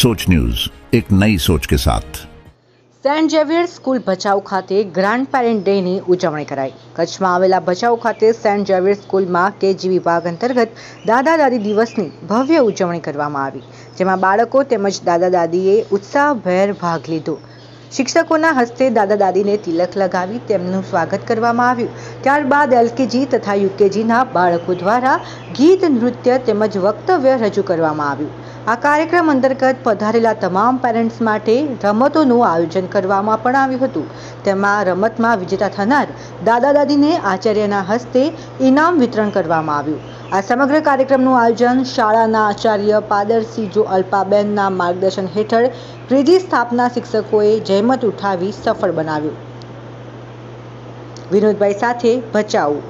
सोच न्यूज एक नई सोच के साथ સેન્ટ ઝેવિયર સ્કૂલ ભચાઉ ખાતે ગ્રાન્ડ પેરેન્ટ ડેની ઉજવણી કરાઈ કચ્છમાં આવેલા ભચાઉ ખાતે સેન્ટ ઝેવિયર સ્કૂલમાં કેજી વિભાગ અંતર્ગત દાદા દાદી દિવસની ભવ્ય ઉજવણી કરવામાં આવી જેમાં બાળકો તેમજ દાદા દાદીએ ઉત્સાહભેર ભાગ લીધો શિક્ષકોના હસ્તે દાદા દાદીને તિલક લગાવી તેમનું સ્વાગત કરવામાં આવ્યું ત્યારબાદ એલકેજી તથા યુકેજીના બાળકો દ્વારા ગીત નૃત્ય તેમજ વક્તવ્ય રજૂ કરવામાં આવ્યું આ કાર્યક્રમ અંતર્ગત પધારેલા તમામ પેરેન્ટ્સ માટે રમતોનું આયોજન કરવામાં પણ આવ્યું હતું. તેમાં રમતમાં વિજેતા થનાર દાદા દાદીને આચાર્યના હસ્તે ઇનામ વિતરણ કરવામાં આવ્યું. આ સમગ્ર કાર્યક્રમનું આયોજન શાળાના આચાર્ય પાદરસિંહ જો અલ્પાબેનના માર્ગદર્શન હેઠળ ત્રીજી સ્થાપના શિક્ષકોએ જહેમત ઉઠાવી સફળ બનાવ્યું. વિનોદભાઈ સાથે ભચાઉ.